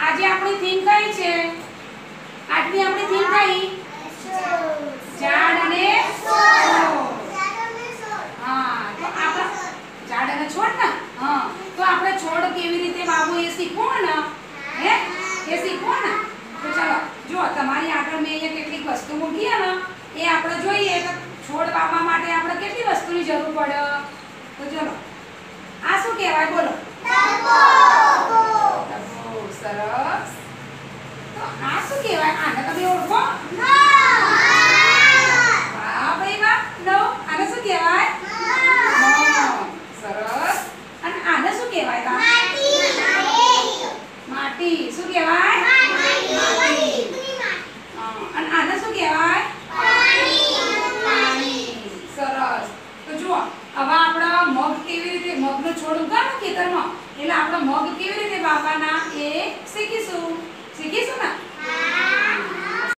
આજે આપણી થીમ કઈ છે? આજની આપણી થીમ કઈ? ઝાડ અને ઝાડ અને છોડ ને? તો આપણે છોડ કેવી રીતે વાવવું એ શીખવો ને? હે? એ શીખવું ને? તો ચાલો જો તમારી આગળ મેં અહીંયા કેટલીક વસ્તુ મૂકી ને, એ આપણે જોઈએ તો છોડ વાવવા માટે આપણે કેટલી વસ્તુની જરૂર પડે? તો ચલો, આ શું કહેવાય? બોલો. આ શું કહેવાય અને આને શું કહેવાય તા સરસ. તો જુઓ, હવે આપણા મગ કેવી રીતે, મગનો છોડ ઉગાડો ખેતરમાં. એટલે આપણા મગ કેવી રીતે વાવવાના એ શીખીશું